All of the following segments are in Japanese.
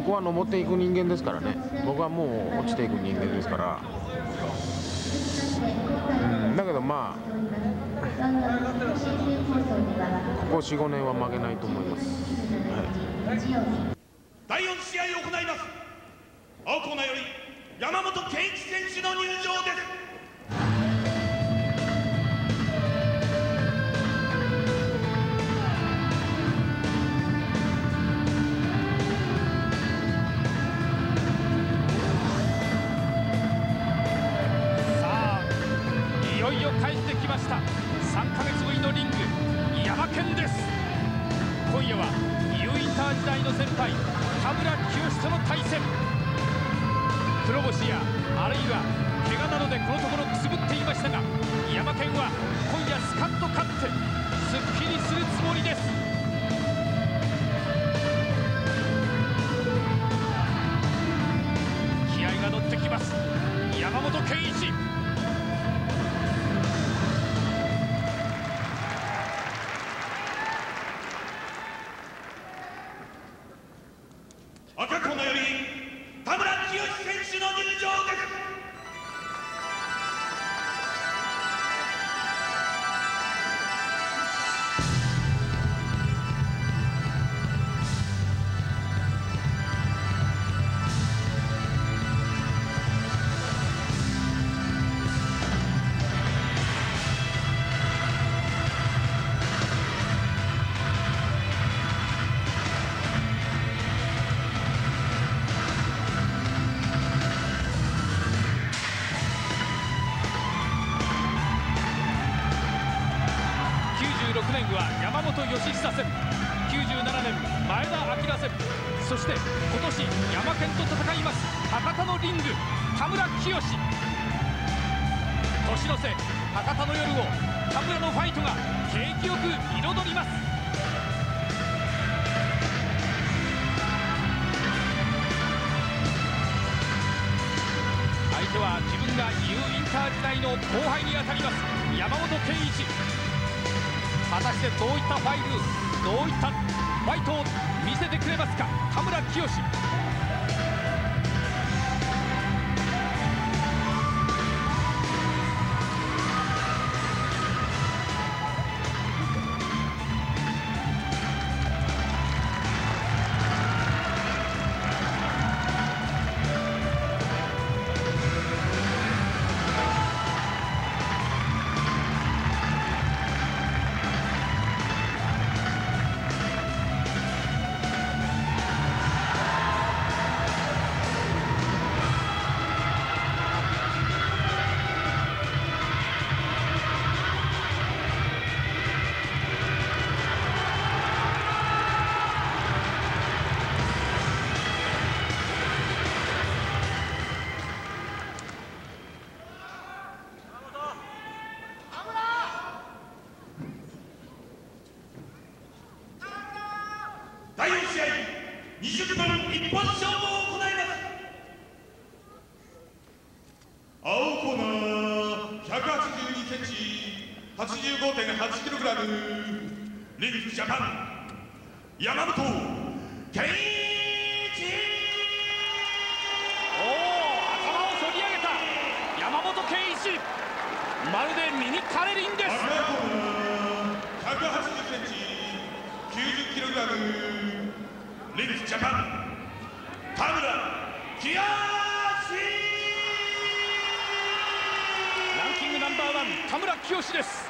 向こうは登っていく人間ですからね。僕はもう落ちていく人間ですから。うん。だけどまあここ45年は負けないと思います、はい、第4試合を行います。青コーナーより山本圭一選手の入場です。いを返してきました。3ヶ月ぶりのリング山県です。今夜はニューインター時代の先輩田村清との対戦。黒星やあるいは怪我などでこのところくすぶっていましたが山県は今夜スカッと勝ってすっきりするつもりです。グは山本義久戦97年前田明戦そして今年ヤマケンと戦います博多のリング田村清年の瀬博多の夜を田村のファイトが景気よく彩ります。相手は自分が U インター時代の後輩にあたります山本健一。果たしてどういったファイルどういったファイトを見せてくれますか？田村清山本健一おお頭をそり上げた。山本健一まるでミニカレリンです。180cm90kg リンクジャパン田村清ランキングナンバーワン田村清です。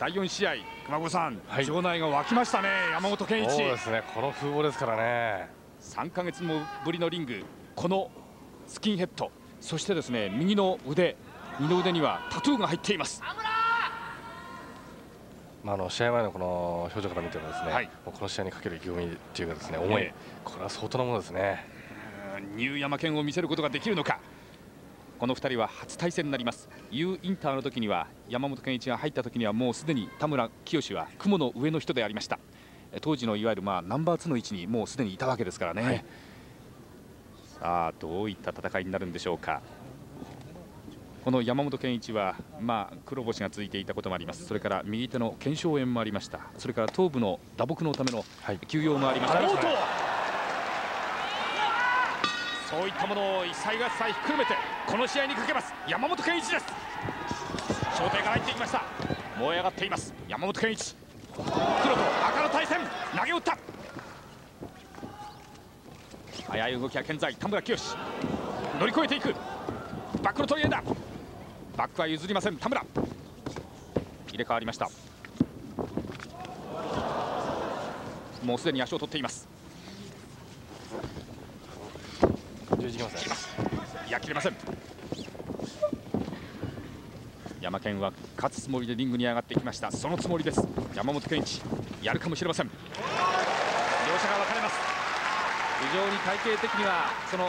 第4試合熊子さん、はい、場内が沸きましたね山本健一。そうですねこの風貌ですからね。3か月もぶりのリングこのスキンヘッド。そしてですね右の腕二の腕にはタトゥーが入っています。まあ、あの試合前のこの表情から見てもですね、はい、この試合にかける意気込みっていうかですね思い、えー、これは相当なものですね。ニューヤマケンを見せることができるのかこの2人は初対戦になります。U インターの時には山本健一が入った時にはもうすでに田村清は雲の上の人でありました。当時のいわゆるまあナンバー2の位置にもうすでにいたわけですからね、はい、さあどういった戦いになるんでしょうか。この山本健一は、まあ、黒星が続いていたこともあります。それから右手の腱鞘炎もありました。それから頭部の打撲のための休養もありました、は？いそういったものを一切合切ひっくるめてこの試合にかけます。山本健一です。焦点から入っていきました。燃え上がっています。山本健一。黒と赤の対戦。投げ打った。速い動きは健在。田村清乗り越えていく。バックの取り合いだバックは譲りません。田村。入れ替わりました。もうすでに足を取っています。十字きますいや切れません。山県は勝つつもりでリングに上がってきました。そのつもりです。山本健一やるかもしれません。両者が分かれます。非常に体型的にはその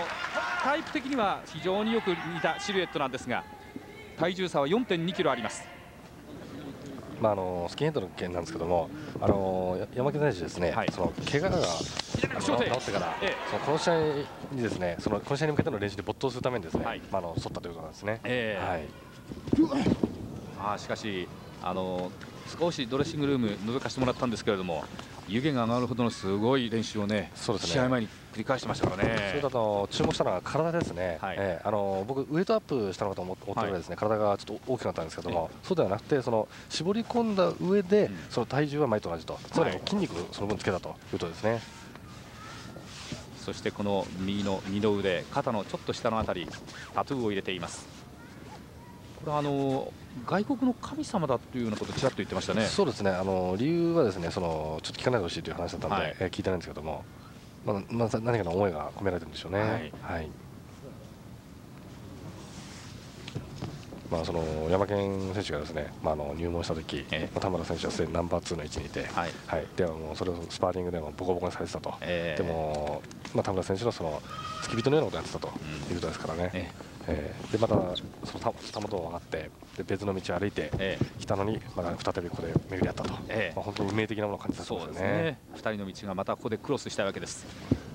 タイプ的には非常によく似たシルエットなんですが体重差は4 2キロあります。まあ、あのスキンヘッドの件なんですけども、あの山木選手ですね、はい、その怪我が治ってから、ええ、そのこの試合にですね、そのこの試合に向けての練習で没頭するためにですね、はい、まあ、あの沿ったということなんですね。えー、はい。あしかしあの少しドレッシングルーム覗かせてもらったんですけれども湯気が上がるほどのすごい練習をね、そうですね。試合前に繰り返してましたからね。それだと注目したのは体ですね。はい、えー、あの僕ウエイトアップしたのかと思ってらですね、はい、体がちょっと大きくなったんですけども、そうではなくてその絞り込んだ上で、その体重は前と同じと、つまり筋肉その分つけたということですね。そしてこの右の二の腕肩のちょっと下のあたりタトゥーを入れています。これはあの外国の神様だというようなことをちらっと言ってましたね。そうですね。あの理由はですねそのちょっと聞かないでほしいという話だったので、はい、え聞いてないんですけども、まあ、まあ、何かの思いが込められてるんでしょうね。はい、はいまあ、その山県選手がですね、まあ、あの入門した時、えー、田村選手はすでにナンバー2の位置にいて、はい。はい、ではもうそれをスパーリングでもボコボコにされてたと、えー、でも、まあ、田村選手のその付き人のようなことをやってたということですからね。えーえー、でまたそのたもとを上がってで別の道を歩いてきたのに、まだ再びここで巡り合ったと、えー、まあ、本当に運命的なものを感じたそうですね。2人の道がまたここでクロスしたわけです。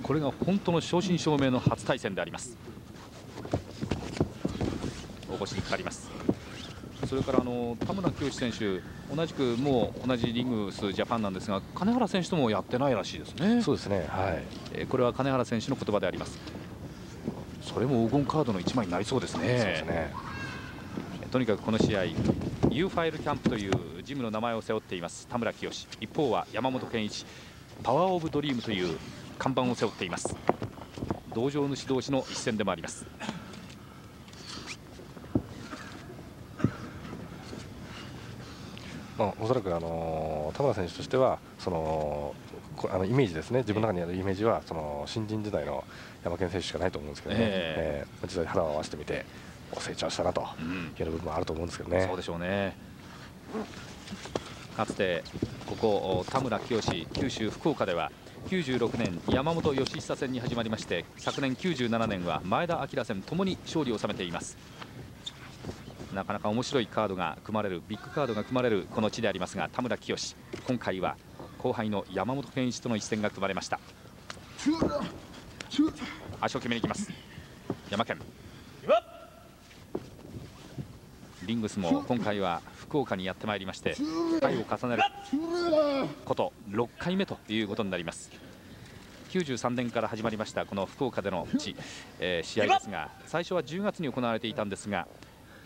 これが本当の正真正銘の初対戦であります。大腰にかかります。それからあの田村清選手、同じくもう同じリングスジャパンなんですが金原選手ともやってないらしいですね。そうですね、はい。えー、これは金原選手の言葉であります。それも黄金カードの1枚になりそうですね。そうですね。とにかくこの試合 U ファイルキャンプというジムの名前を背負っています田村清一方は山本健一パワーオブドリームという看板を背負っています。道場主同士の一戦でもありますまあ、おそらくあの田村選手としてはそのあのイメージですね。自分の中にあるイメージはその新人時代の山県選手しかないと思うんですけどね、えー、えー、実際肌を合わせてみて成長したなという部分もあると思うんですけどね。そうでしょうね。かつてここ田村清九州福岡では96年山本義久戦に始まりまして昨年97年は前田明戦ともに勝利を収めていますなかなか面白いカードが組まれるビッグカードが組まれるこの地でありますが田村清今回は後輩の山本健一との一戦が組まれました。足を決めに行きます。山県。リングスも今回は福岡にやってまいりまして回を重ねること6回目ということになります。93年から始まりましたこの福岡での地、えー、試合ですが最初は10月に行われていたんですが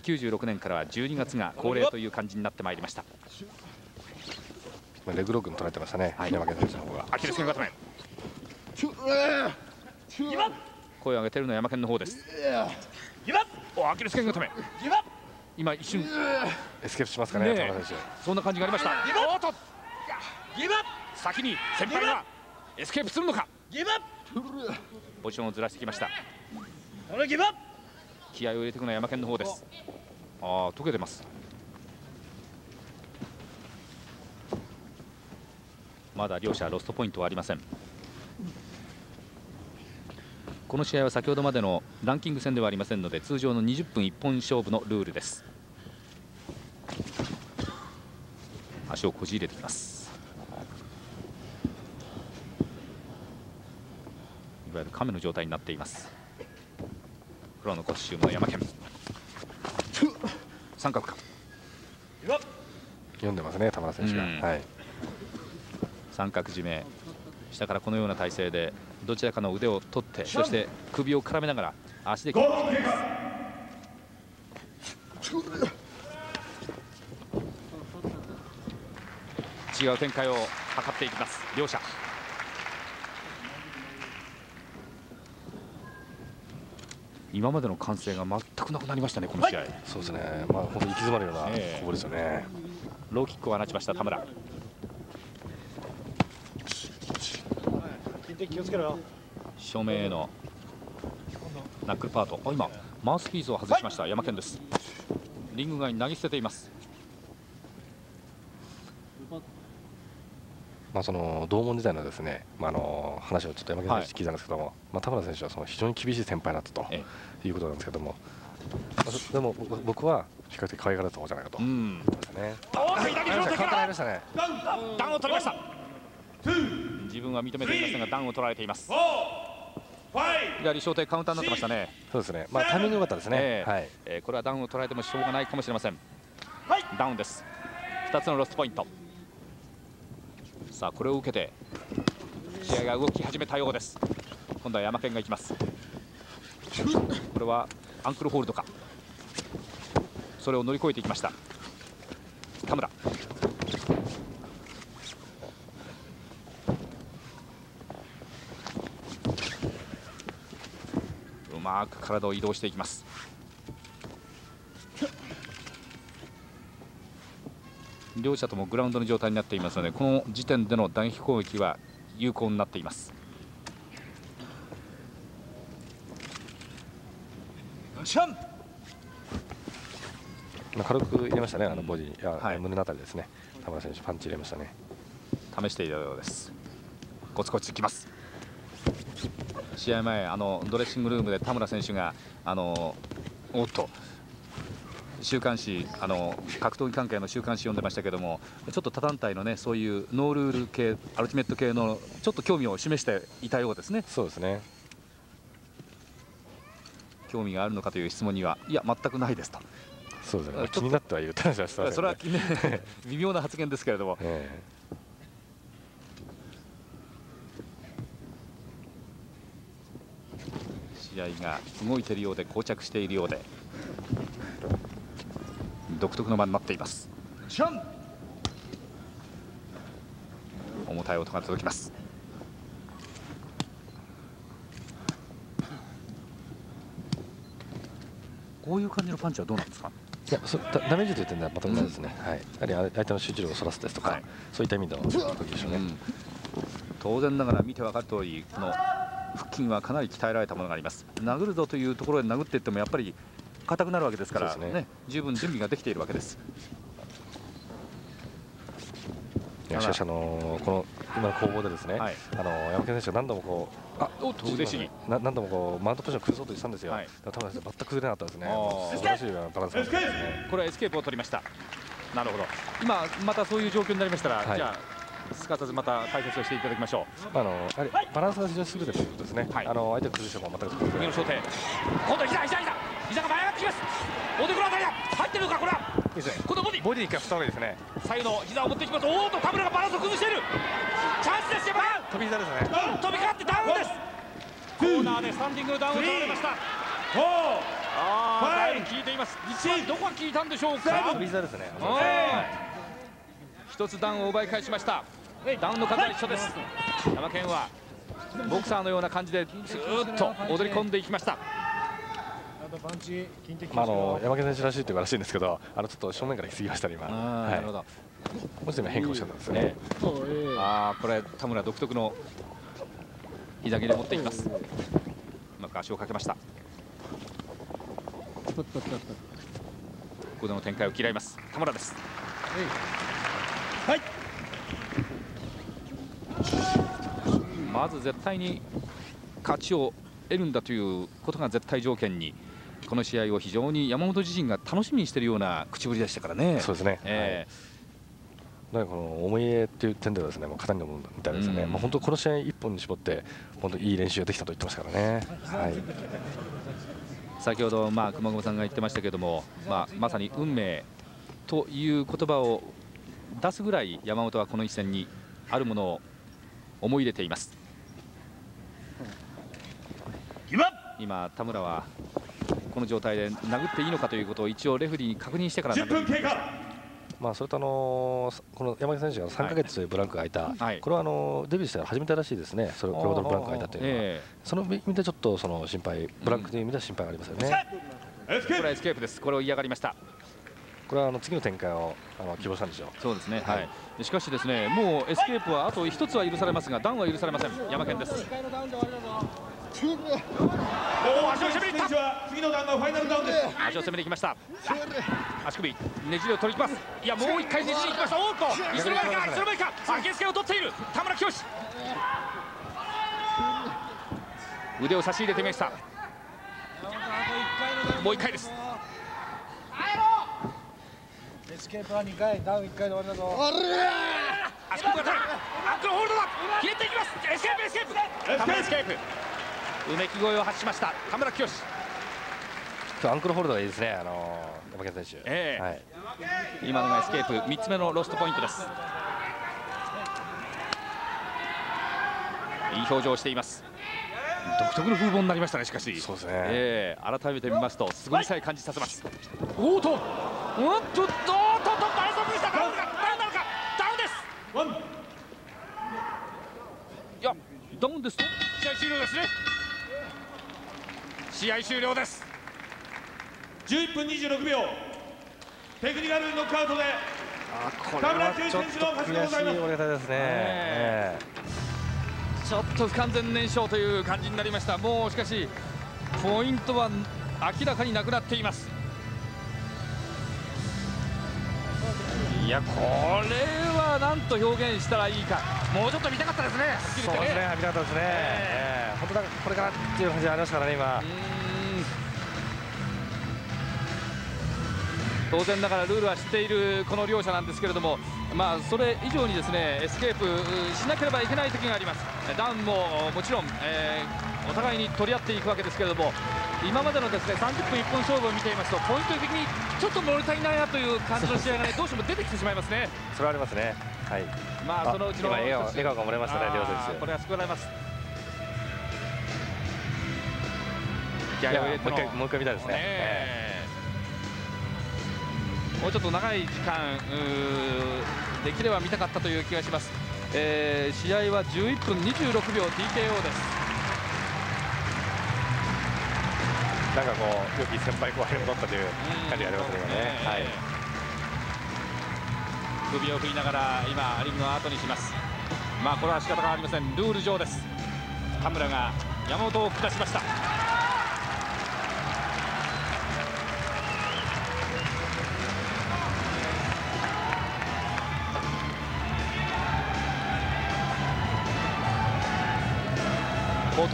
96年からは12月が恒例という感じになってまいりました。レグロックも取られてましたね、はい、山健選手の方が。アキレス腱固め。声を上げてるのは山健の方です。おアキレス腱固め。今一瞬。エスケープしますかね、ねそんな感じがありました。おっと。先に先輩がエスケープするのか。ポジションをずらしてきました気合を入れていくのは山県の方です。ああ溶けてます。まだ両者ロストポイントはありません。この試合は先ほどまでのランキング戦ではありませんので通常の20分一本勝負のルールです。足をこじ入れてきます。いわゆる亀の状態になっています。黒のコスチュームの山県三角か。読んでますね田村選手が、はい、三角締め。下からこのような体勢でどちらかの腕を取ってそして首を絡めながら足で。切っています違う展開を図っていきます。両者今までの歓声が全くなくなりましたね、この試合。はい、そうですね、まあ、本当に行き詰まるようなここですよね、えー、ローキックを放ちました、田村。正面へのナックルパート、あ今、マウスピースを外しました、山県です。リング外に投げ捨てています。まあ、その同門時代のですね、まあ、あの話をちょっと山県選手聞いたんですけども、はい、まあ、田村選手はその非常に厳しい先輩だったということなんですけども、でも僕は比較的可愛がられた方じゃないかと思いますね。ダウンを取りました。自分は認めていませんがダウンを取られています。左小手カウンターになってましたね。そうですね。まあタイミング良かったですね。えー、はい。えー、これはダウンを取られてもしょうがないかもしれません。はい、ダウンです。2つのロストポイント。さあこれを受けて試合が動き始めたようです。今度は山県がいきます。これはアンクルホールドか。それを乗り越えていきました。田村。うまく体を移動していきます。両者ともグラウンドの状態になっていますのでこの時点での打撃攻撃は有効になっています。まあ、軽く入れましたね、あのボディ、はい、胸のあたりですね、田村選手、パンチ入れましたね。試していたようです。コツコツきます。試合前、あのドレッシングルームで田村選手が、あのおっと、週刊誌あの格闘技関係の週刊誌読んでましたけどもちょっと他団体のねそういうノールール系アルティメット系のちょっと興味を示していたようですね。そうですね興味があるのかという質問にはいや全くないですと。そうですね。気になってはいるって話はした、ね、それは、ね、微妙な発言ですけれども。え試合が動いているようで膠着しているようで独特の間になっています。重たい音が届きます。こういう感じのパンチはどうなんですか？いやそダダメージという点では全くないですね、うん、はい、やはり相手の集中力をそらすですとか、はい、そういった意味では得意でしょうね、うん、当然ながら見て分かる通りこの腹筋はかなり鍛えられたものがあります。殴るぞというところで殴っていってもやっぱり硬くなるわけですからね、ね十分準備ができているわけです。いやしかしあのこの今の攻防でですね、はい、あの山健選手は何度もこうあおっと嬉しい何度もこうマウントポジション崩そうとしたんですよ。はい、多分全く崩れなかったですね。素晴らしいバランスですね。これはエスケープを取りました。なるほど。今またそういう状況になりましたら、はい、じゃあ。すかさずまた解説をしていただきましょう。あのバランスが非常に優れてるということですね。はい、あの相手を崩しても全く崩れない。右の小手。今度は左左左。膝が前上がってきます。おでこの当たりだ入ってるのかこれは。いいですね。このボディボディ一回振った方がいいですね。左右の膝を持っていきます。おおと田村がバランスを崩している。チャンスです山飛び膝ですね、うん、飛びかかってダウンです。コーナーでスタンディングのダウンを取られました。ああだい。ぶ効いています。一番どこが効いたんでしょうか。飛び膝ですね。一つダウンを奪い返しました。ダウンの数は一緒です。山県はボクサーのような感じでずっと踊り込んでいきましたまあ、あの山県選手らしいというらしいんですけどあのちょっと正面から行き過ぎましたね今。はい、なるほど。もうち変化をしたんですね、ああこれ田村独特の膝蹴り持っていきます。うまく足をかけました。ここでの展開を嫌います。田村です。はい。まず絶対に勝ちを得るんだということが絶対条件にこの試合を非常に山本自身が楽しみにしているような口ぶりでしたからね。そうですね、えー、はい、この思い入れという点ではですね、もう肩にのみたいですね、うん、まあ、本当この試合一本に絞って本当いい練習ができたと言ってましたからね。はい、先ほどまあ熊久保さんが言ってましたけども、まあ、まさに運命という言葉を出すぐらい山本はこの一戦にあるものを思い入れています。今田村はこの状態で殴っていいのかということを一応レフェリーに確認してから10分経過まあ、それとあのこの山口選手が3か月ブランクが空いた、はい、これはあのデビューして初めてらしいですね、それこれほどブランクが空いたというのは、えー、その意味でちょっとその心配、ブランクという意味では心配がありますよね。これはエスケープです、これを嫌がりました。これはあの次の展開をあの希望したんでしょう。そうですね。はい。しかしですね、もうエスケープはあと一つは許されますが、ダウンは許されません。山健です。足を攻めに行った次のダウンがファイナルダウンです足を攻めていきました。足首ねじりを取ります。いやもう一回ねじりきました。おっといつの間にかいつの間にか。あけつけを取っている。田村清腕を差し入れてみました。もう一回です。エスケープは2回ダウン1回で終わりだぞ。足首が取るアンクルホールドだ。消えていきます。エスケープエスケープ。エスケープうめき声を発しました。田村潔司。アンクルホールドがいいですね、あの山健選手、えーはい、今のがエスケープ。3つ目のロストポイントです。いい表情をしています。独特の風貌になりましたねしかし。そうですね、えー、改めて見ますと凄みさえ感じさせます。おっとおっとおっとおっと倍速したダウンなのかダウンですいやダウンですと試合終了ですね試合終了です。11分26秒。テクニカルノックアウトで。田村選手の勝ちでございます。ね、ちょっと不完全燃焼という感じになりました。もうしかしポイントは明らかになくなっています。いやこれは何と表現したらいいか。もうちょっと見たかったですね。そうですね。見たかったですね、えー、本当だこれからっていう感じありますからね今。当然ながらルールは知っているこの両者なんですけれども、まあ、それ以上にですねエスケープしなければいけない時があります。ダウンももちろん、えー、お互いに取り合っていくわけですけれども今までのですね30分一本勝負を見ていますとポイント的にちょっと物足りないなという感じの試合がね どうしても出てきてしまいますね。それはありますね。はい。まあそのうちの笑顔笑顔が漏れましたね両選手。これは救われます気合を入れてもう一回もう一回見たいですね、ねもうちょっと長い時間できれば見たかったという気がします、えー、試合は11分26秒 TKO です。なんかこう良き先輩後輩に戻ったという感じがありますね。今ね、はい、首を振りながら今リングの後にします。まあこれは仕方がありません。ルール上です。田村が山本を下しました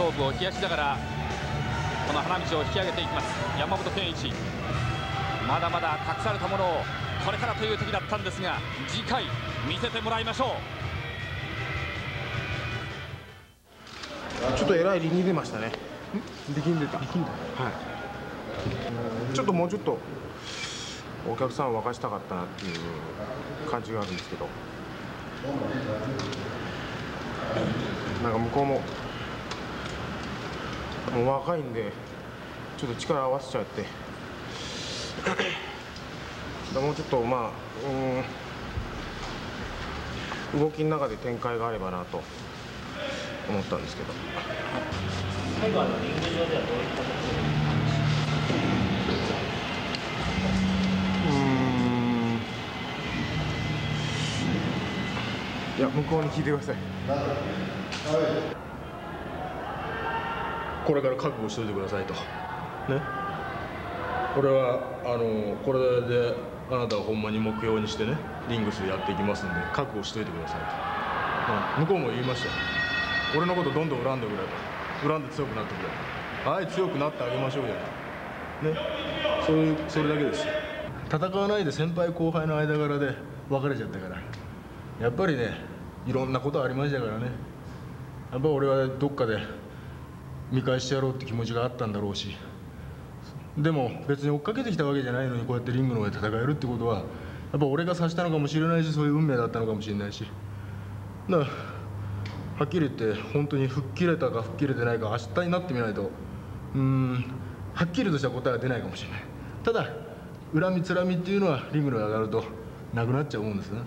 頭部を冷やしながらこの花道を引き上げていきます。山本健一。まだまだ隠されたものをこれからという時だったんですが次回見せてもらいましょう。ちょっとえらい力んでましたね。力んでた。力んだ。はい。ちょっともうちょっとお客さんを沸かしたかったなっていう感じがあるんですけど。なんか向こうももう若いんでちょっと力合わせちゃって。もうちょっとまあうん動きの中で展開があればなと思ったんですけど。最後はリング上ではどういったうん。いや向こうに聞いてくださいこれから覚悟しておいてくださいと。ね。これはあのこれであなたはほんまに目標にしてねリングスやっていきますんで覚悟しておいてくださいと、向こうも言いましたよ。俺のことどんどん恨んでくれと。恨んで強くなってくれはい強くなってあげましょうよね。そういうそれだけです戦わないで先輩後輩の間柄で別れちゃったから。やっぱりねいろんなことありましたからね。やっぱ俺はどっかで見返してやろうって気持ちがあったんだろうし。でも別に追っかけてきたわけじゃないのにこうやってリングの上で戦えるってことはやっぱ俺がさしたのかもしれないしそういう運命だったのかもしれないし。だからはっきり言って本当に吹っ切れたか吹っ切れてないか明日になってみないとうんはっきりとした答えは出ないかもしれない。ただ恨みつらみっていうのはリングに上がるとなくなっちゃうもんですね。